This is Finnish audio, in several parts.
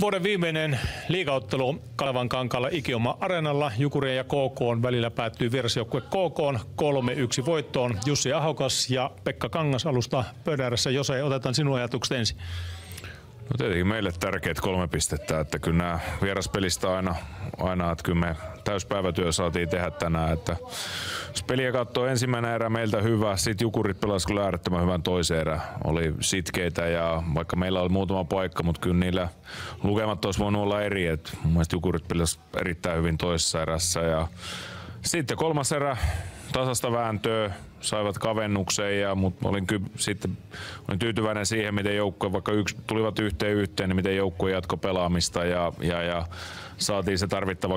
Vuoden viimeinen liigaottelu Kalevan kankalla Ikioma Areenalla Jukurien ja KK on välillä päättyy vierasjoukkue KK 3-1 voittoon. Jussi Ahokas ja Pekka Kangas alusta pöydässä. Jose, otetaan sinun ajatukset ensin. No tietenkin meille tärkeät kolme pistettä, että kyllä nämä vieraspelistä aina, aina että kyllä me täyspäivätyö saatiin tehdä tänään, että jos peliä katsoo ensimmäinen erä meiltä hyvä, sitten Jukurit pelasi kyllä äärettömän hyvän toisen erä. Oli sitkeitä ja vaikka meillä oli muutama paikka, mutta kyllä niillä lukemat olisi voinut olla eri, että mun mielestä Jukurit pelasi erittäin hyvin toisessa erässä ja sitten kolmas erä, tasasta vääntöä, saivat kavennukseen, ja, mutta olin, ky, sitten, olin tyytyväinen siihen, miten joukkue, vaikka yksi, tulivat yhteen yhteen, niin miten joukkue jatko pelaamista ja, ja, ja saatiin se tarvittava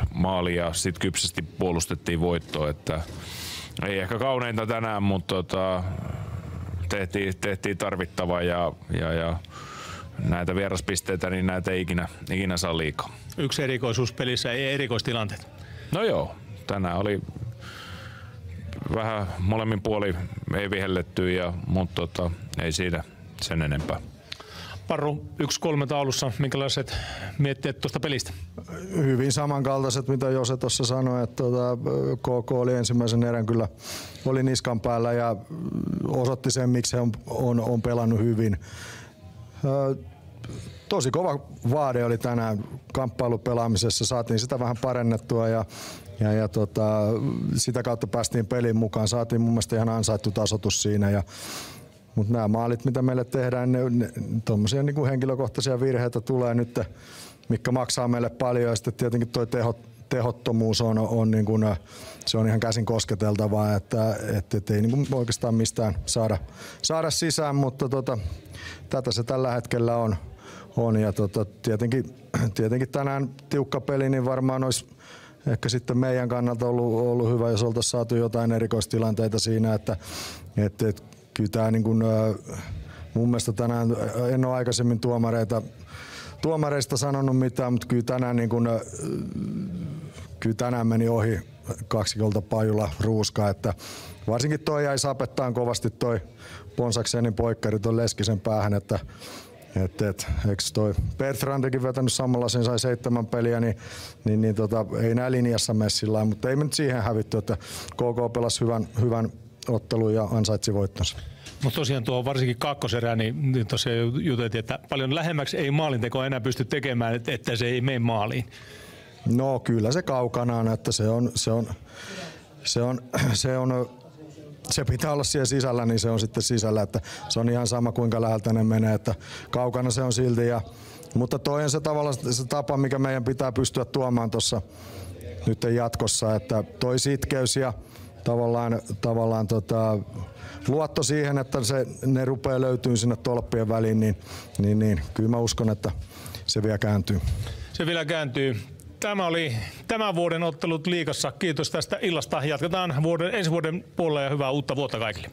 2-1 maali ja sitten kypsästi puolustettiin voittoa, että ei ehkä kauneinta tänään, mutta tota, tehtiin, tehtiin tarvittava ja, ja, ja näitä vieraspisteitä, niin näitä ei ikinä, ikinä saa liikaa. Yksi erikoisuus pelissä, ei erikoistilanteet. No joo, tänään oli vähän molemmin puoli ei vihelletty, ja, mutta tota, ei siinä sen enempää. Parru, yksi kolme taulussa, minkälaiset mietteet tuosta pelistä? Hyvin samankaltaiset, mitä Jose tuossa sanoi, että tuota, KK oli ensimmäisen erän kyllä oli niskan päällä ja osoitti sen, miksi he on, on, on pelannut hyvin. Tosi kova vaade oli tänään kamppailupelaamisessa, saatiin sitä vähän parannettua ja ja, ja tota, sitä kautta päästiin peliin mukaan. Saatiin mun mielestä ihan ansaittu tasotus siinä. Ja, mutta nämä maalit, mitä meille tehdään, ne, ne tuommoisia niin kuin henkilökohtaisia virheitä tulee nyt, mikä maksaa meille paljon. Ja sitten tietenkin tuo teho, tehottomuus on, on, niin kuin, se on ihan käsin kosketeltavaa, että, että, että ei niin kuin oikeastaan mistään saada, saada sisään, mutta tota, tätä se tällä hetkellä on. on ja tota, tietenkin, tietenkin tänään tiukka peli, niin varmaan olisi ehkä sitten meidän kannalta ollut, ollut hyvä, jos oltaisiin saatu jotain erikoistilanteita siinä, että, että, että kyllä tämä niin kuin, mun mielestä tänään en ole aikaisemmin tuomareita, tuomareista sanonut mitään, mutta kyllä tänään, niin kuin, kyllä tänään meni ohi kaksikolta Pajula Ruuska, että varsinkin toi jäi sapettaan kovasti toi Ponsaksenin poikkari tuon Leskisen päähän, että et, et, eikö toi Bertrandekin vetänyt samalla, sen sai seitsemän peliä, niin, niin, niin tota, ei näin linjassa mene sillä mutta ei me nyt siihen hävitty, että KK pelasi hyvän, hyvän ottelun ja ansaitsi voittonsa. Mutta tosiaan tuo varsinkin kakkoserä, niin, niin tosiaan juteltiin, että paljon lähemmäksi ei maalintekoa enää pysty tekemään, että, se ei mene maaliin. No kyllä se kaukana on, että se on, se on, se on, se on se pitää olla siellä sisällä, niin se on sitten sisällä. Että se on ihan sama kuinka läheltä ne menee, että kaukana se on silti. Ja, mutta toi on se, tavallaan se tapa, mikä meidän pitää pystyä tuomaan tuossa nyt jatkossa, että toi sitkeys ja tavallaan, tavallaan tota, luotto siihen, että se, ne rupeaa löytyy sinne tolppien väliin, niin, niin, niin kyllä mä uskon, että se vielä kääntyy. Se vielä kääntyy. Tämä oli tämän vuoden ottelut liikassa. Kiitos tästä illasta. Jatketaan vuoden, ensi vuoden puolella ja hyvää uutta vuotta kaikille.